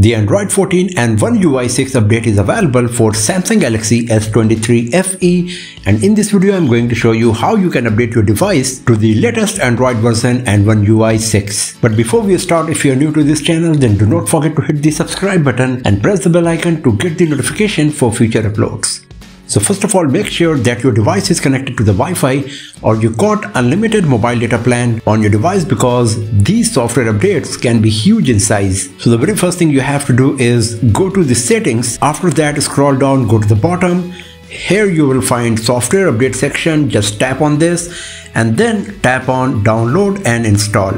The Android 14 and One UI 6 update is available for Samsung Galaxy S23 FE and in this video I'm going to show you how you can update your device to the latest Android version and One UI 6. But before we start, if you are new to this channel then do not forget to hit the subscribe button and press the bell icon to get the notification for future uploads. So first of all, make sure that your device is connected to the Wi-Fi or you got unlimited mobile data plan on your device because these software updates can be huge in size. So the very first thing you have to do is go to the settings. After that, scroll down, go to the bottom. Here you will find software update section. Just tap on this and then tap on download and install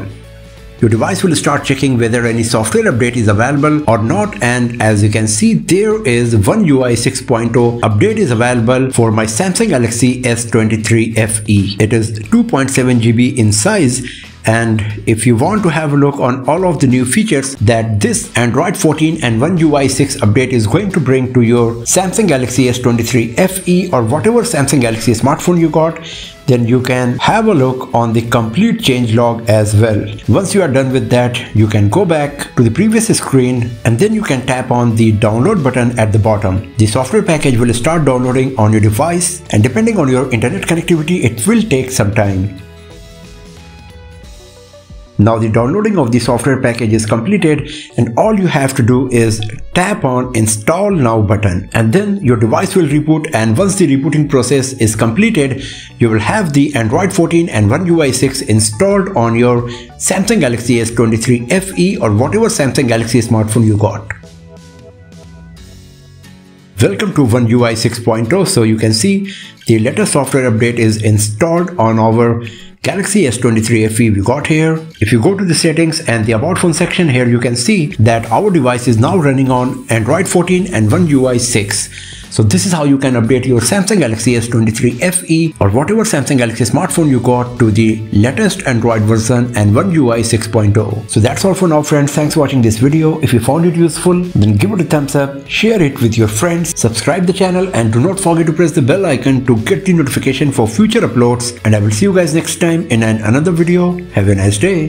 your device will start checking whether any software update is available or not and as you can see there is One UI 6.0 update is available for my Samsung Galaxy S23 FE. It is 2.7 GB in size and if you want to have a look on all of the new features that this Android 14 and One UI 6 update is going to bring to your Samsung Galaxy S23 FE or whatever Samsung Galaxy smartphone you got, then you can have a look on the complete change log as well. Once you are done with that, you can go back to the previous screen and then you can tap on the download button at the bottom. The software package will start downloading on your device and depending on your internet connectivity, it will take some time. Now the downloading of the software package is completed and all you have to do is tap on install now button and then your device will reboot and once the rebooting process is completed you will have the Android 14 and One UI 6 installed on your Samsung Galaxy S23 FE or whatever Samsung Galaxy smartphone you got. Welcome to One UI 6.0 so you can see the latest software update is installed on our Galaxy S23 FE we got here. If you go to the settings and the about phone section here you can see that our device is now running on Android 14 and One UI 6. So this is how you can update your Samsung Galaxy S23 FE or whatever Samsung Galaxy smartphone you got to the latest Android version and One UI 6.0. So that's all for now friends. Thanks for watching this video. If you found it useful, then give it a thumbs up, share it with your friends, subscribe the channel and do not forget to press the bell icon to get the notification for future uploads. And I will see you guys next time in an another video. Have a nice day.